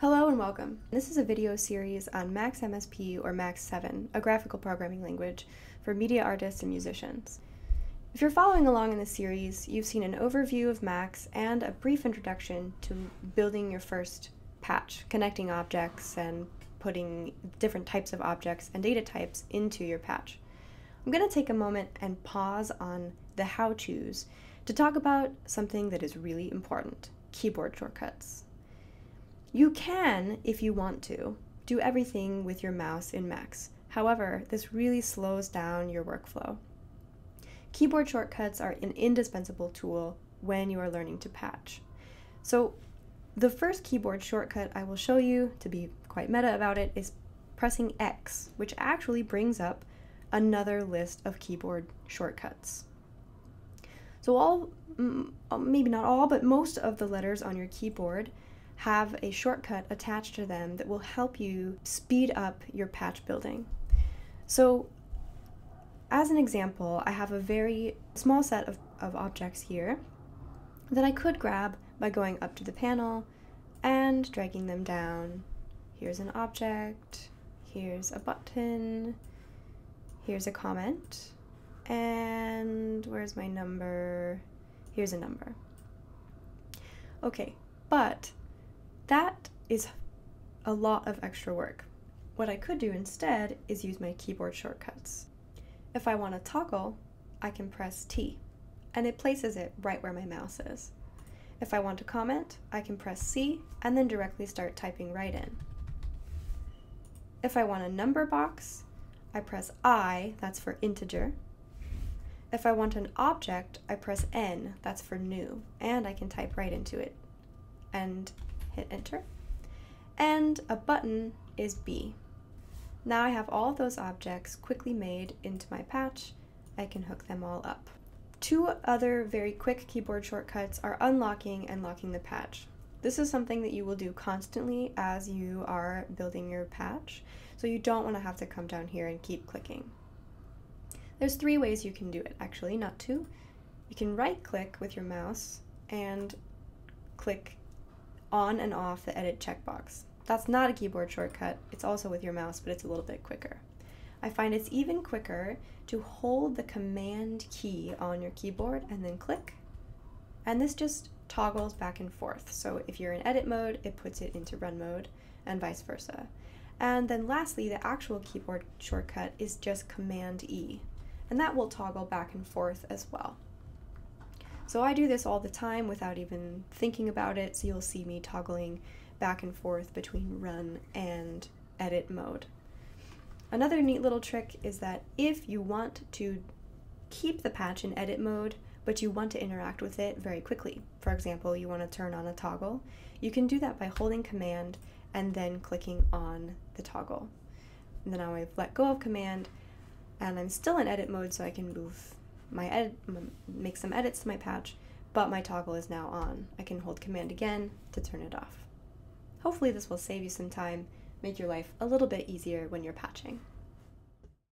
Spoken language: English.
Hello and welcome. This is a video series on Max MSP or Max 7, a graphical programming language for media artists and musicians. If you're following along in the series, you've seen an overview of Max and a brief introduction to building your first patch, connecting objects and putting different types of objects and data types into your patch. I'm going to take a moment and pause on the how-tos to talk about something that is really important, keyboard shortcuts. You can, if you want to, do everything with your mouse in Max. However, this really slows down your workflow. Keyboard shortcuts are an indispensable tool when you are learning to patch. So the first keyboard shortcut I will show you, to be quite meta about it, is pressing X, which actually brings up another list of keyboard shortcuts. So all, maybe not all, but most of the letters on your keyboard have a shortcut attached to them that will help you speed up your patch building. So as an example, I have a very small set of, of objects here that I could grab by going up to the panel and dragging them down. Here's an object, here's a button, here's a comment, and where's my number? Here's a number. Okay, but that is a lot of extra work. What I could do instead is use my keyboard shortcuts. If I want to toggle, I can press T, and it places it right where my mouse is. If I want to comment, I can press C and then directly start typing right in. If I want a number box, I press I, that's for integer. If I want an object, I press N, that's for new, and I can type right into it. And hit enter. And a button is B. Now I have all those objects quickly made into my patch. I can hook them all up. Two other very quick keyboard shortcuts are unlocking and locking the patch. This is something that you will do constantly as you are building your patch, so you don't want to have to come down here and keep clicking. There's three ways you can do it, actually, not two. You can right click with your mouse and click on and off the edit checkbox. That's not a keyboard shortcut, it's also with your mouse, but it's a little bit quicker. I find it's even quicker to hold the command key on your keyboard and then click. And this just toggles back and forth. So if you're in edit mode, it puts it into run mode and vice versa. And then lastly, the actual keyboard shortcut is just command E. And that will toggle back and forth as well. So I do this all the time without even thinking about it, so you'll see me toggling back and forth between run and edit mode. Another neat little trick is that if you want to keep the patch in edit mode, but you want to interact with it very quickly, for example, you want to turn on a toggle, you can do that by holding command and then clicking on the toggle. And then now I've let go of command and I'm still in edit mode so I can move my edit, make some edits to my patch, but my toggle is now on. I can hold command again to turn it off. Hopefully this will save you some time, make your life a little bit easier when you're patching.